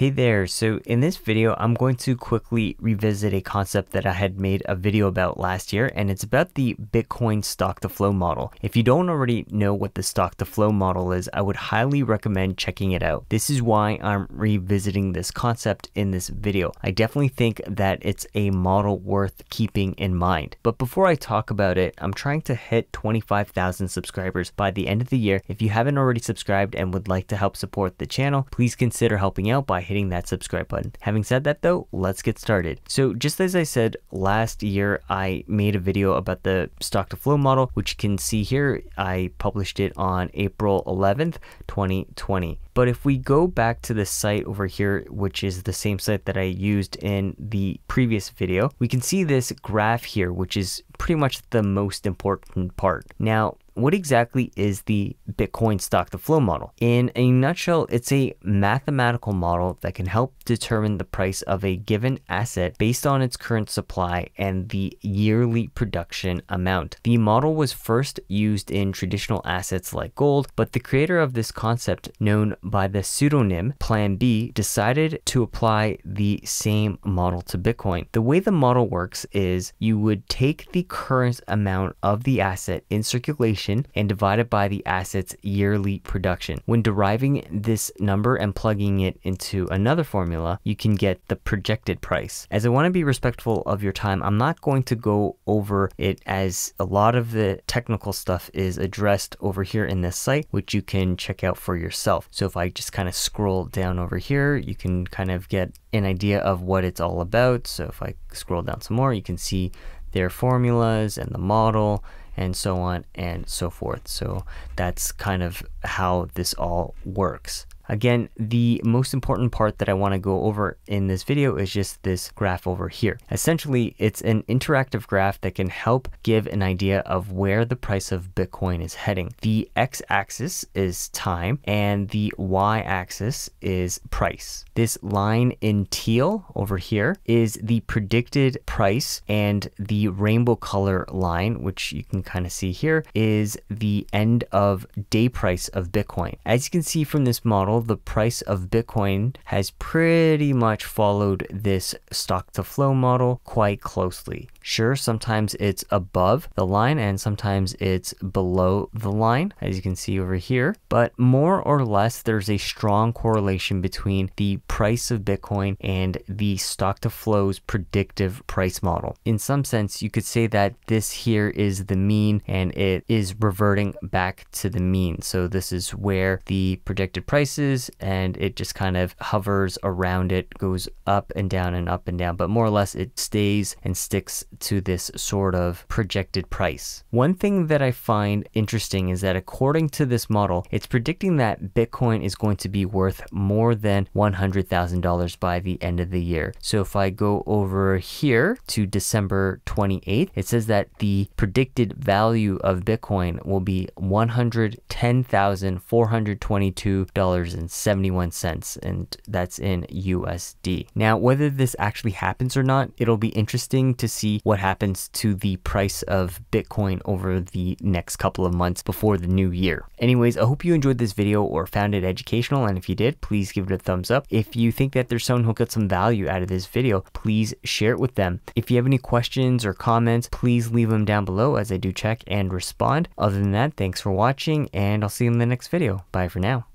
Hey there, so in this video I'm going to quickly revisit a concept that I had made a video about last year and it's about the Bitcoin stock to flow model. If you don't already know what the stock to flow model is, I would highly recommend checking it out. This is why I'm revisiting this concept in this video. I definitely think that it's a model worth keeping in mind. But before I talk about it, I'm trying to hit 25,000 subscribers by the end of the year. If you haven't already subscribed and would like to help support the channel, please consider helping out by hitting that subscribe button. Having said that though, let's get started. So just as I said last year, I made a video about the stock to flow model, which you can see here. I published it on April 11th, 2020. But if we go back to the site over here, which is the same site that I used in the previous video, we can see this graph here, which is pretty much the most important part. Now, what exactly is the Bitcoin stock to flow model? In a nutshell, it's a mathematical model that can help determine the price of a given asset based on its current supply and the yearly production amount. The model was first used in traditional assets like gold, but the creator of this concept, known by the pseudonym Plan B, decided to apply the same model to Bitcoin. The way the model works is you would take the current amount of the asset in circulation and divide it by the asset's yearly production. When deriving this number and plugging it into another formula, you can get the projected price. As I want to be respectful of your time, I'm not going to go over it as a lot of the technical stuff is addressed over here in this site, which you can check out for yourself. So if I just kind of scroll down over here, you can kind of get an idea of what it's all about. So if I scroll down some more, you can see their formulas and the model and so on and so forth. So that's kind of how this all works. Again, the most important part that I want to go over in this video is just this graph over here. Essentially, it's an interactive graph that can help give an idea of where the price of Bitcoin is heading. The x-axis is time and the y-axis is price. This line in teal over here is the predicted price and the rainbow color line, which you can kind of see here, is the end of day price of Bitcoin. As you can see from this model, the price of Bitcoin has pretty much followed this stock to flow model quite closely. Sure, sometimes it's above the line and sometimes it's below the line, as you can see over here. But more or less, there's a strong correlation between the price of Bitcoin and the stock to flow's predictive price model. In some sense, you could say that this here is the mean and it is reverting back to the mean. So this is where the predicted and it just kind of hovers around it, goes up and down and up and down, but more or less it stays and sticks to this sort of projected price. One thing that I find interesting is that according to this model, it's predicting that Bitcoin is going to be worth more than $100,000 by the end of the year. So if I go over here to December 28th, it says that the predicted value of Bitcoin will be $110,422.71 and that's in USD. Now, whether this actually happens or not, it'll be interesting to see what happens to the price of Bitcoin over the next couple of months before the new year. Anyways, I hope you enjoyed this video or found it educational. And if you did, please give it a thumbs up. If you think that there's someone who'll get some value out of this video, please share it with them. If you have any questions or comments, please leave them down below as I do check and respond. Other than that, thanks for watching and I'll see you in the next video. Bye for now.